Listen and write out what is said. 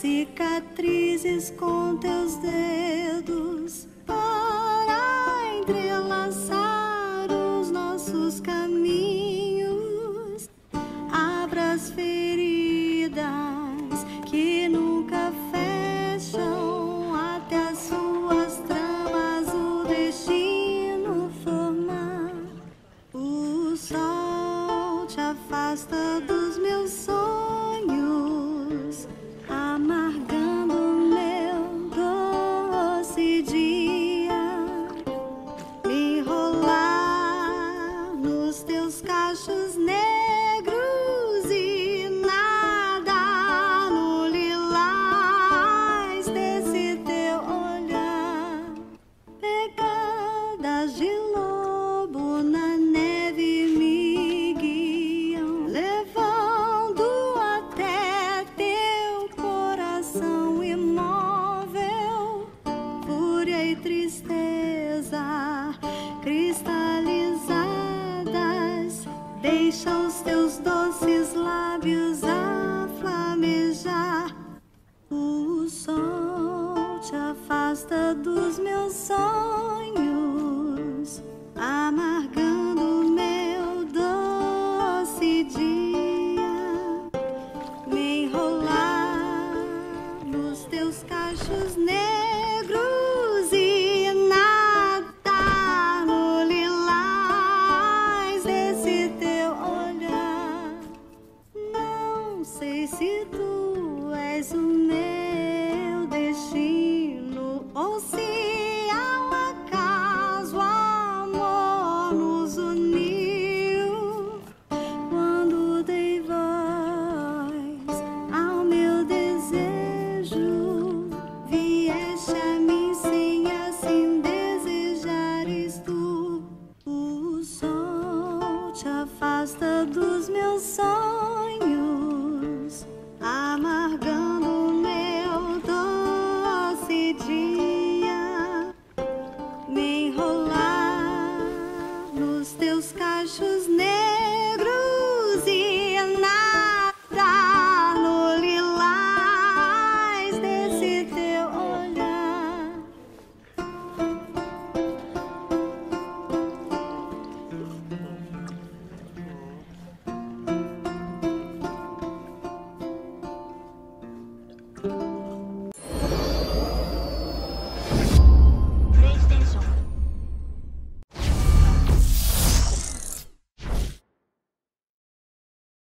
cicatrizes com teus dedos para entrelaçar os nossos caminhos. Abra as feridas que nunca fecham até as suas tramas o destino formar. O sol te afasta dos meus sonhos, Pegadas de lobo na neve me guiam, levando até teu coração imóvel. Fúria e tristeza cristalizadas, deixa os teus doces lábios a flamejar. O sol te afasta dos meus sonhos, nos teus cachos negros dos meus sonhos, amargando meu doce dia, me enrolar nos teus cachos negros.